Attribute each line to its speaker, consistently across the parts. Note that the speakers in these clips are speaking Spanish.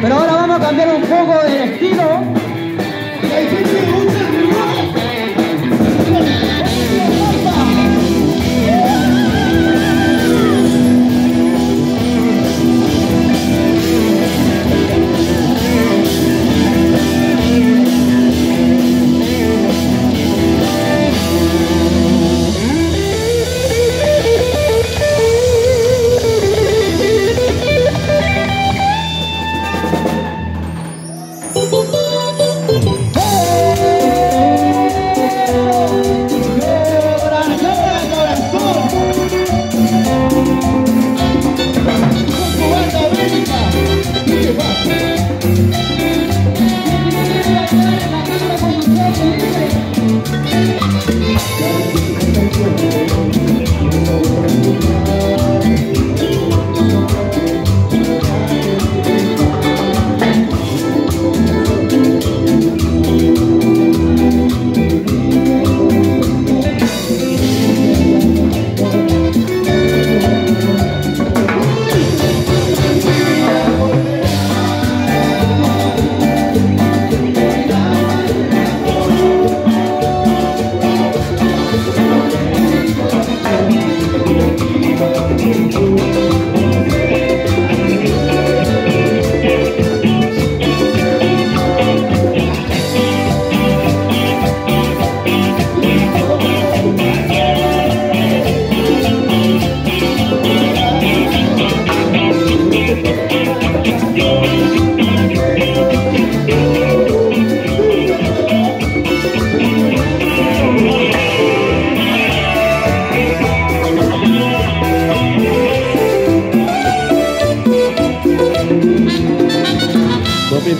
Speaker 1: Pero ahora vamos a cambiar un poco de estilo.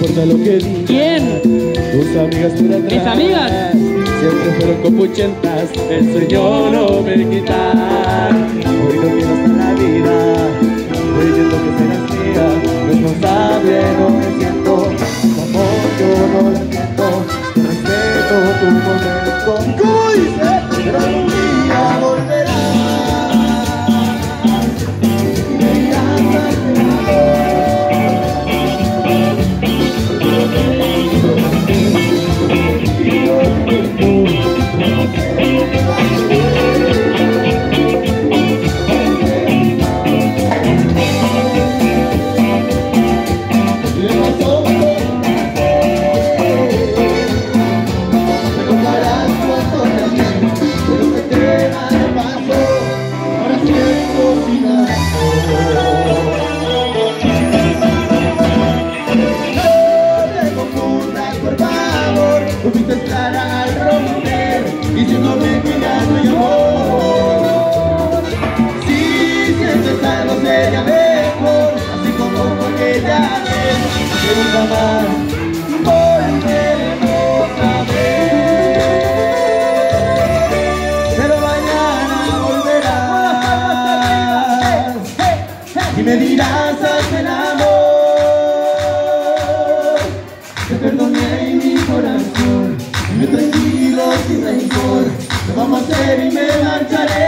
Speaker 2: Importa lo que digan
Speaker 1: ¿Quién?
Speaker 2: tus amigas por atrás.
Speaker 1: ¿Mis amigas?
Speaker 2: Siempre fueron copuchentas, el sueño no me quitar. Hoy no quiero hasta la vida, Y si no me cuidas, no hay amor. Si sientes algo sería mejor, así como fue aquella vez, que nunca más volveremos a ver. Pero mañana volverás y me dirás mama teri mein na chale